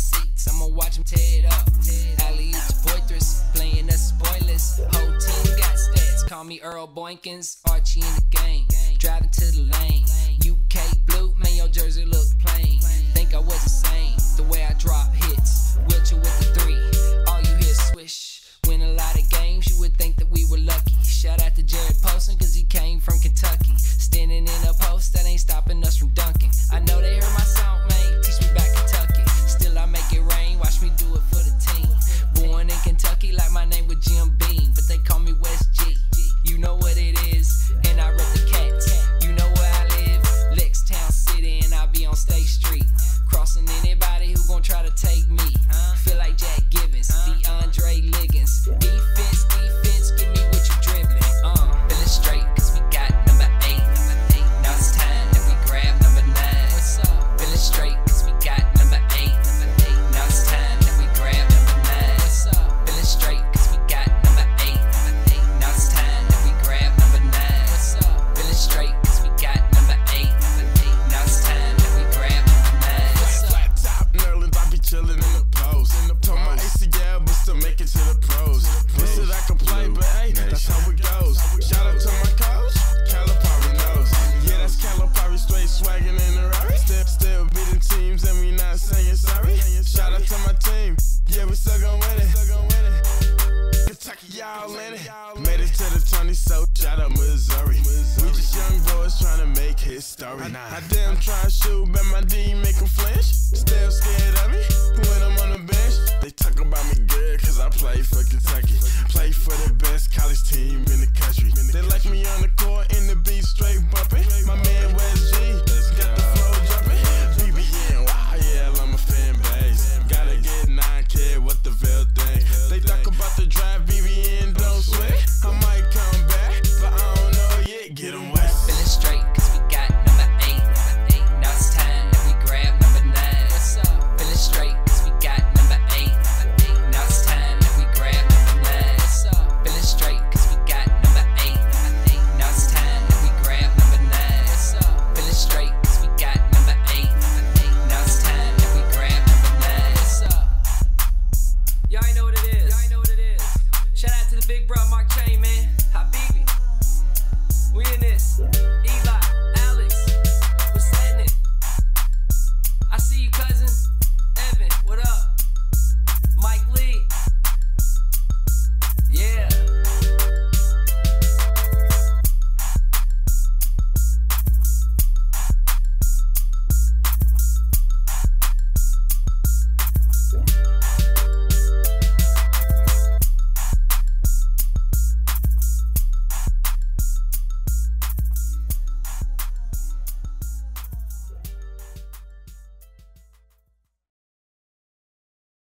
seats. I'ma watch him tear it up. Alley to Poythress, playing the spoilers. Whole team got stats. Call me Earl Boykins, Archie in the game. Driving to the lane. UK blue, man, your jersey look plain. Think I was insane, the way I drop hits. Wiltjer with the three, all you hear swish. Win a lot of games, you would think that we were lucky. Shout out to Jarrod Polson, cause he came from Kentucky. Standing in a post that ain't stopping us from dunking. I know they heard my sound, mate. Teach me back try to take me. Out to my team, yeah, we still gon' win it. Kentucky, y'all in it. Made it to the 20, so shout out Missouri. We just young boys trying to make history. I damn try to shoot, but my D make 'em flinch. Still scared of me when I'm on the bench. They talk about me good, cause I play for Kentucky. Play for the best college team drive you Big bro, Mark Chain, man. Habibi. We in this. Easy.